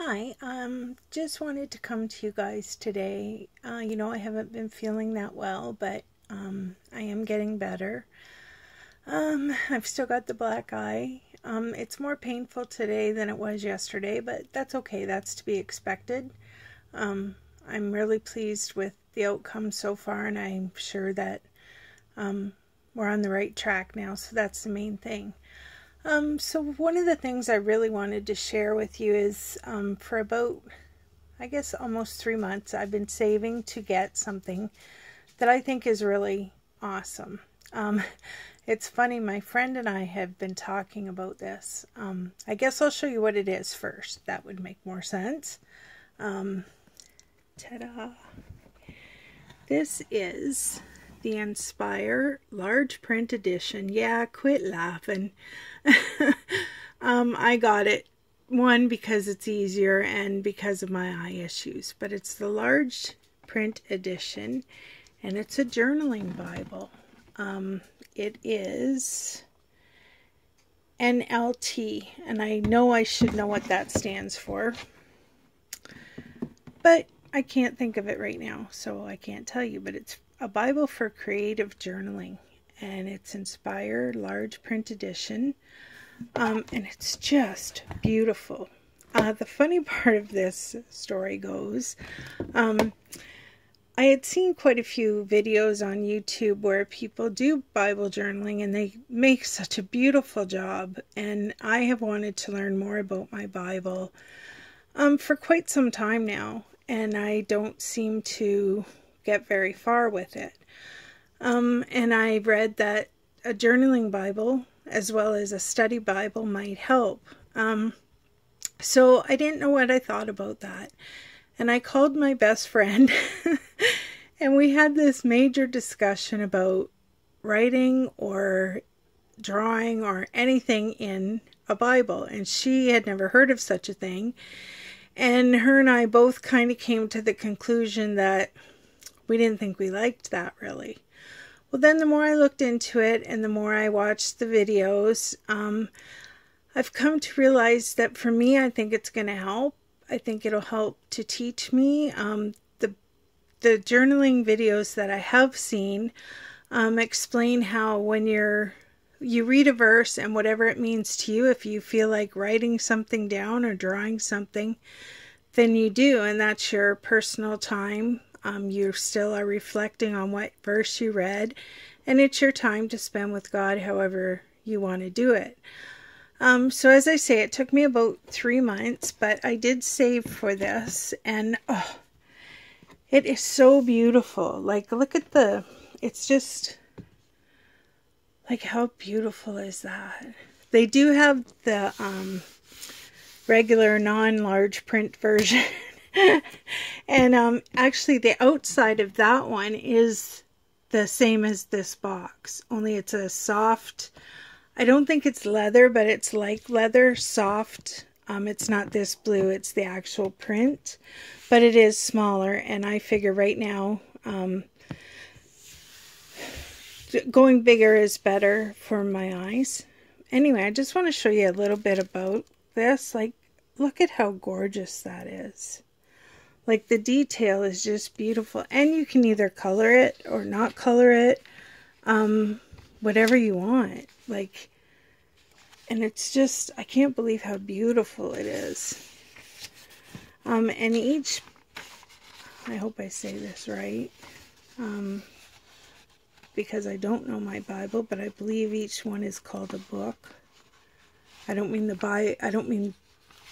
Hi, um, just wanted to come to you guys today. Uh, you know, I haven't been feeling that well, but um, I am getting better. Um, I've still got the black eye. Um, it's more painful today than it was yesterday, but that's okay. That's to be expected. Um, I'm really pleased with the outcome so far, and I'm sure that um, we're on the right track now, so that's the main thing. Um, so one of the things I really wanted to share with you is um, for about, I guess, almost three months, I've been saving to get something that I think is really awesome. Um, it's funny, my friend and I have been talking about this. Um, I guess I'll show you what it is first. That would make more sense. Um, ta-da! This is the Inspire large print edition. Yeah, quit laughing. um, I got it one because it's easier and because of my eye issues, but it's the large print edition and it's a journaling Bible. Um, it is NLT, and I know I should know what that stands for, but I can't think of it right now, so I can't tell you, but it's a Bible for Creative Journaling, and it's Inspire Large Print Edition, um, and it's just beautiful. Uh, the funny part of this story goes, um, I had seen quite a few videos on YouTube where people do Bible journaling and they make such a beautiful job. And I have wanted to learn more about my Bible um, for quite some time now, and I don't seem to get very far with it. Um, and I read that a journaling Bible as well as a study Bible might help. Um, so I didn't know what I thought about that. And I called my best friend and we had this major discussion about writing or drawing or anything in a Bible. And she had never heard of such a thing. And her and I both kind of came to the conclusion that we didn't think we liked that really. Well, then the more I looked into it and the more I watched the videos, um, I've come to realize that for me, I think it's going to help. I think it'll help to teach me. Um, the the journaling videos that I have seen um, explain how when you're you read a verse and whatever it means to you, if you feel like writing something down or drawing something, then you do, and that's your personal time um, you still are reflecting on what verse you read, and it's your time to spend with God however you want to do it. Um, so, as I say, it took me about three months, but I did save for this, and oh, it is so beautiful. Like, look at the, it's just like how beautiful is that? They do have the um, regular non large print version. and um, actually, the outside of that one is the same as this box, only it's a soft. I don't think it's leather, but it's like leather, soft. Um, it's not this blue, it's the actual print, but it is smaller. And I figure right now, um, going bigger is better for my eyes. Anyway, I just want to show you a little bit about this. Like, look at how gorgeous that is. Like the detail is just beautiful. And you can either color it or not color it. Um, whatever you want. Like, and it's just, I can't believe how beautiful it is. Um, and each, I hope I say this right. Um, because I don't know my Bible, but I believe each one is called a book. I don't mean the Bi I don't mean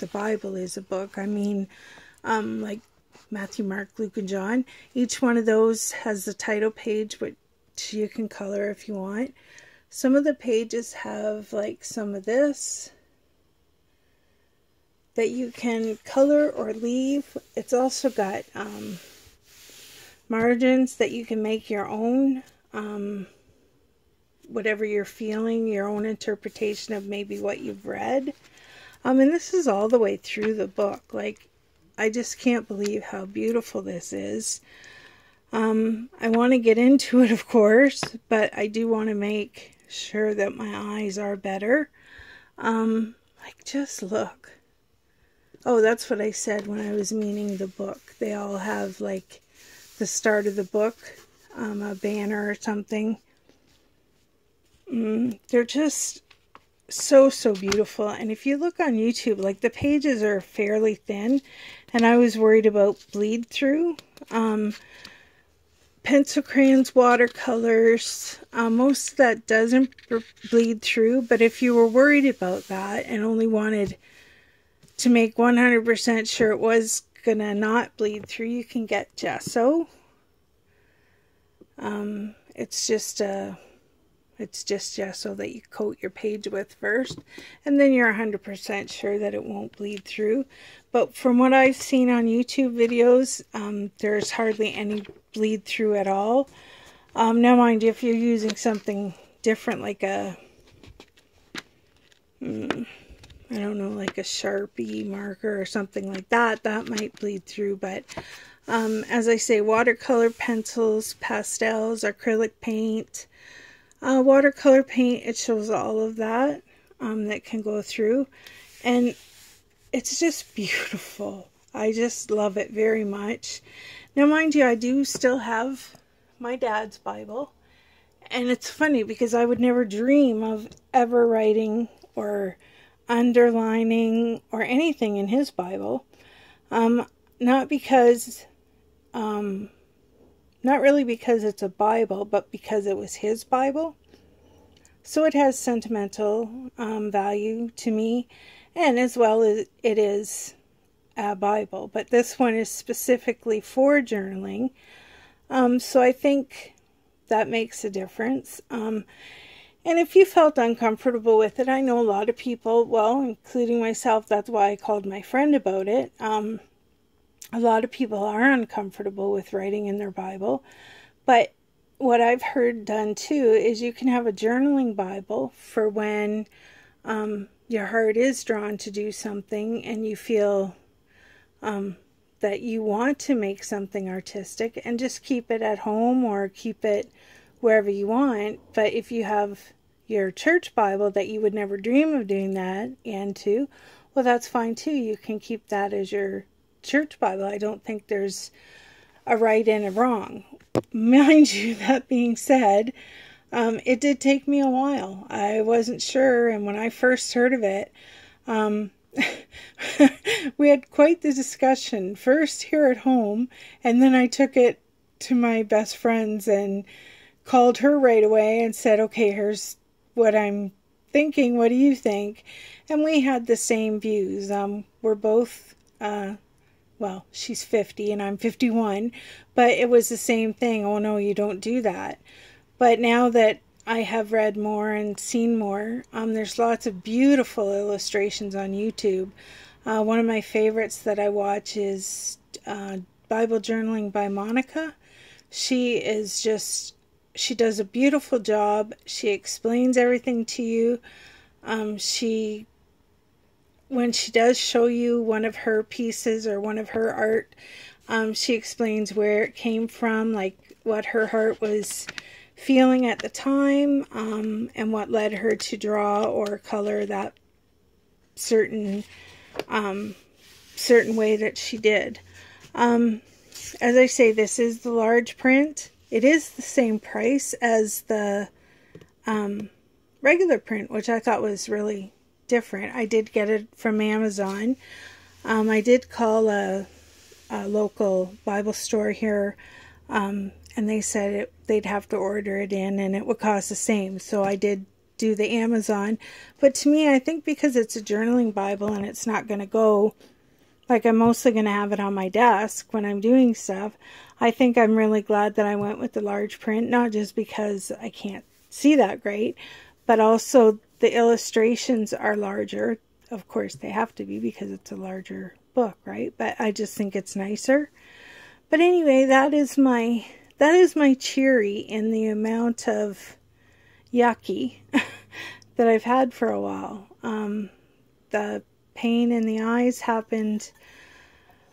the Bible is a book. I mean um, like Matthew, Mark, Luke, and John. Each one of those has a title page, which you can color if you want. Some of the pages have like some of this that you can color or leave. It's also got um, margins that you can make your own, um, whatever you're feeling, your own interpretation of maybe what you've read. Um, and this is all the way through the book. Like, I just can't believe how beautiful this is. Um, I want to get into it, of course, but I do want to make sure that my eyes are better. Um, like, just look. Oh, that's what I said when I was meaning the book. They all have like the start of the book, um, a banner or something. Mm, they're just so, so beautiful. And if you look on YouTube, like the pages are fairly thin, and I was worried about bleed through. Um, pencil crayons, watercolors, uh, most of that doesn't bleed through, but if you were worried about that and only wanted to make 100% sure it was to not bleed through, you can get gesso. Um, it's just a it's just gesso that you coat your page with first, and then you're 100% sure that it won't bleed through. But from what I've seen on YouTube videos, um, there's hardly any bleed through at all. Um, now, mind you, if you're using something different, like a, mm, I don't know, like a Sharpie marker or something like that, that might bleed through. But um, as I say, watercolor pencils, pastels, acrylic paint, uh, watercolor paint, it shows all of that um, that can go through. And it's just beautiful. I just love it very much. Now, mind you, I do still have my dad's Bible. And it's funny because I would never dream of ever writing or underlining or anything in his Bible. Um, not because um, not really because it's a Bible, but because it was his Bible. So it has sentimental um, value to me, and as well as it is a Bible. But this one is specifically for journaling. Um, so I think that makes a difference. Um, and if you felt uncomfortable with it, I know a lot of people, well, including myself, that's why I called my friend about it. Um, a lot of people are uncomfortable with writing in their Bible, but what I've heard done too is you can have a journaling Bible for when um, your heart is drawn to do something and you feel um, that you want to make something artistic and just keep it at home or keep it wherever you want. But if you have your church Bible that you would never dream of doing that into, well, that's fine too. You can keep that as your church Bible. I don't think there's a right and a wrong. Mind you, that being said, um, it did take me a while. I wasn't sure, and when I first heard of it, um, we had quite the discussion first here at home, and then I took it to my best friends and called her right away and said, Okay, here's what I'm thinking. What do you think? And we had the same views. Um, we're both uh, well, she's 50 and I'm 51, but it was the same thing. Oh no, you don't do that. But now that I have read more and seen more, um, there's lots of beautiful illustrations on YouTube. Uh, one of my favorites that I watch is uh, Bible Journaling by Monica. She is just, she does a beautiful job. She explains everything to you. Um, she when she does show you one of her pieces or one of her art, um, she explains where it came from, like what her heart was feeling at the time, um, and what led her to draw or color that certain um, certain way that she did. Um, as I say, this is the large print. It is the same price as the um, regular print, which I thought was really different. I did get it from Amazon. Um, I did call a, a, local Bible store here, um, and they said it, they'd have to order it in and it would cost the same. So I did do the Amazon. But to me, I think because it's a journaling Bible and it's not going to go, like I'm mostly going to have it on my desk when I'm doing stuff, I think I'm really glad that I went with the large print, not just because I can't see that great, but also the illustrations are larger. Of course, they have to be because it's a larger book, right? But I just think it's nicer. But anyway, that is my that is my cheery in the amount of yucky that I've had for a while. Um, the pain in the eyes happened,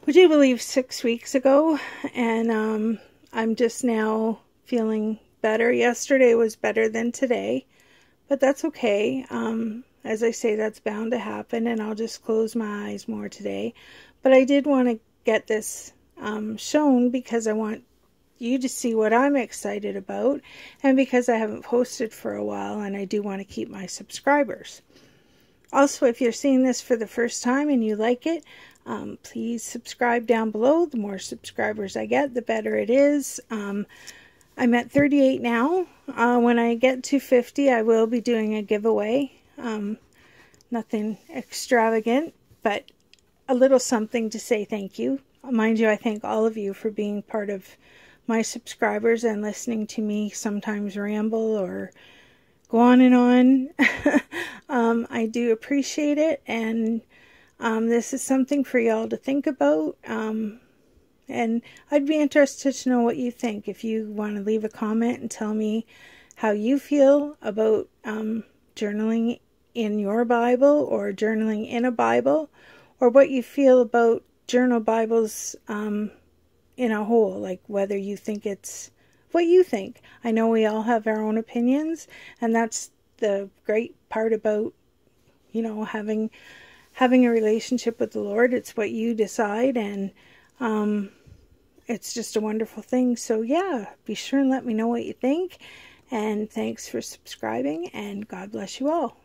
would you believe, six weeks ago, and um, I'm just now feeling better. Yesterday was better than today but that's okay. Um, as I say, that's bound to happen, and I'll just close my eyes more today. But I did want to get this um, shown because I want you to see what I'm excited about, and because I haven't posted for a while, and I do want to keep my subscribers. Also, if you're seeing this for the first time and you like it, um, please subscribe down below. The more subscribers I get, the better it is. Um, I'm at 38 now. Uh, when I get to 50, I will be doing a giveaway. Um, nothing extravagant, but a little something to say thank you. Mind you, I thank all of you for being part of my subscribers and listening to me sometimes ramble or go on and on. um, I do appreciate it, and um, this is something for y'all to think about. Um, and I'd be interested to know what you think. If you want to leave a comment and tell me how you feel about um, journaling in your Bible or journaling in a Bible, or what you feel about journal Bibles um, in a whole, like whether you think it's what you think. I know we all have our own opinions, and that's the great part about you know having having a relationship with the Lord. It's what you decide, and um, it's just a wonderful thing. So, yeah, be sure and let me know what you think. And thanks for subscribing, and God bless you all.